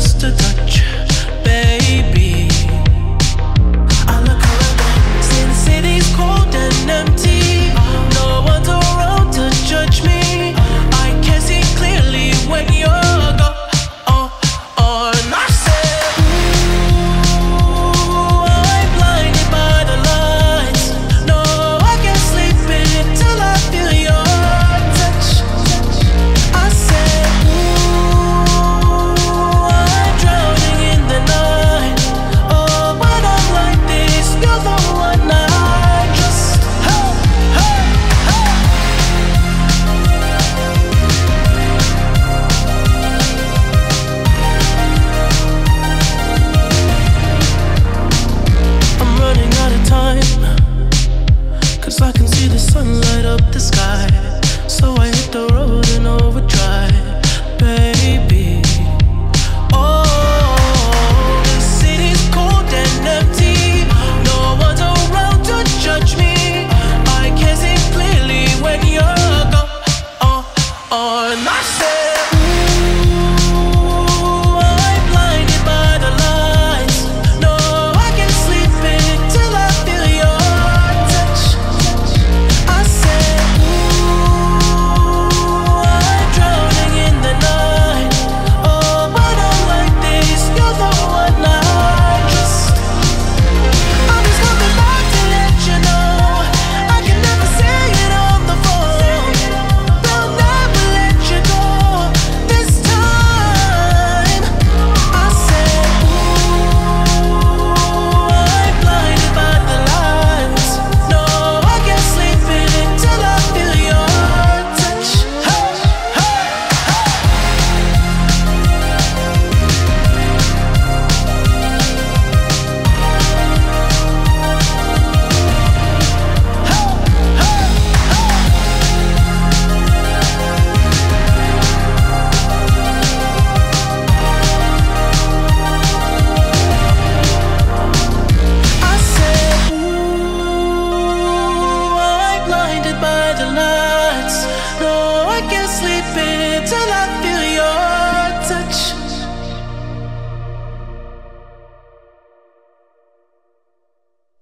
just a touch, can't sleep until I feel.